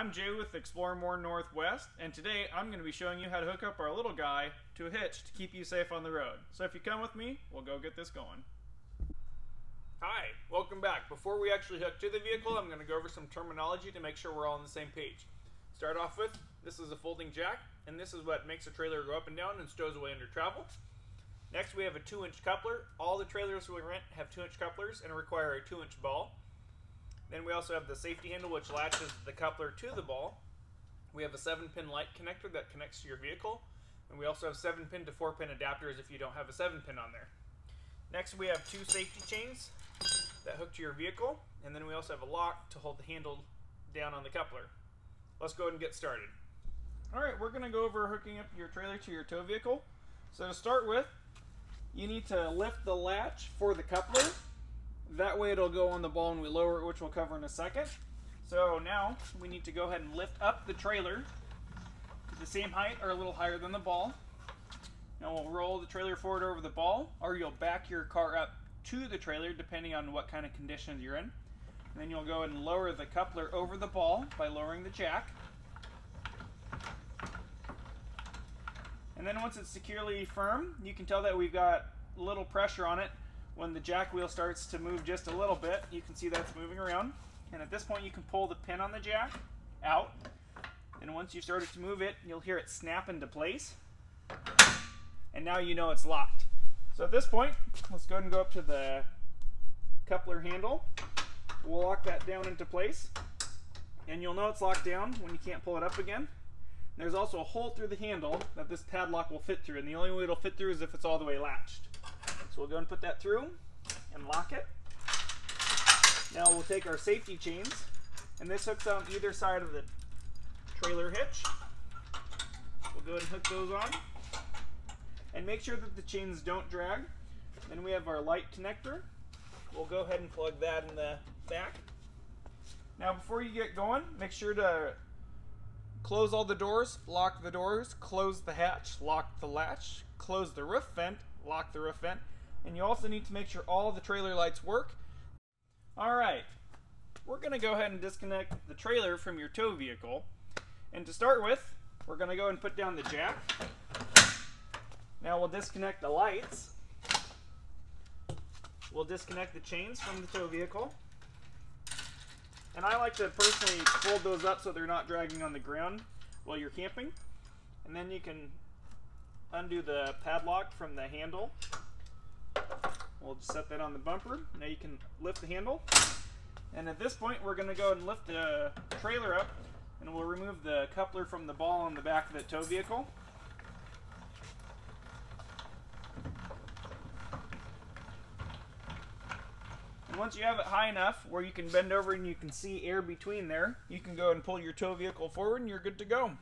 I'm Jay with Explore More Northwest, and today I'm going to be showing you how to hook up our little guy to a hitch to keep you safe on the road. So if you come with me, we'll go get this going. Hi, welcome back. Before we actually hook to the vehicle, I'm going to go over some terminology to make sure we're all on the same page. Start off with, this is a folding jack, and this is what makes a trailer go up and down and stows away under travel. Next we have a 2-inch coupler. All the trailers we rent have 2-inch couplers and require a 2-inch ball. Then we also have the safety handle which latches the coupler to the ball. We have a 7-pin light connector that connects to your vehicle. And we also have 7-pin to 4-pin adapters if you don't have a 7-pin on there. Next we have two safety chains that hook to your vehicle. And then we also have a lock to hold the handle down on the coupler. Let's go ahead and get started. Alright, we're going to go over hooking up your trailer to your tow vehicle. So to start with, you need to lift the latch for the coupler that way it'll go on the ball and we lower it, which we'll cover in a second. So now we need to go ahead and lift up the trailer to the same height or a little higher than the ball. Now we'll roll the trailer forward over the ball or you'll back your car up to the trailer depending on what kind of conditions you're in. And then you'll go ahead and lower the coupler over the ball by lowering the jack. And then once it's securely firm, you can tell that we've got a little pressure on it when the jack wheel starts to move just a little bit, you can see that's moving around. And at this point, you can pull the pin on the jack out. And once you've started to move it, you'll hear it snap into place. And now you know it's locked. So at this point, let's go ahead and go up to the coupler handle. We'll lock that down into place. And you'll know it's locked down when you can't pull it up again. There's also a hole through the handle that this padlock will fit through. And the only way it'll fit through is if it's all the way latched. So we'll go and put that through and lock it. Now we'll take our safety chains, and this hooks on either side of the trailer hitch. We'll go ahead and hook those on. And make sure that the chains don't drag. Then we have our light connector. We'll go ahead and plug that in the back. Now before you get going, make sure to close all the doors, lock the doors, close the hatch, lock the latch, close the roof vent, lock the roof vent, and you also need to make sure all the trailer lights work. Alright, we're going to go ahead and disconnect the trailer from your tow vehicle. And to start with, we're going to go and put down the jack. Now we'll disconnect the lights. We'll disconnect the chains from the tow vehicle. And I like to personally fold those up so they're not dragging on the ground while you're camping. And then you can undo the padlock from the handle We'll just set that on the bumper. Now you can lift the handle. And at this point, we're going to go and lift the trailer up, and we'll remove the coupler from the ball on the back of the tow vehicle. And once you have it high enough where you can bend over and you can see air between there, you can go and pull your tow vehicle forward and you're good to go.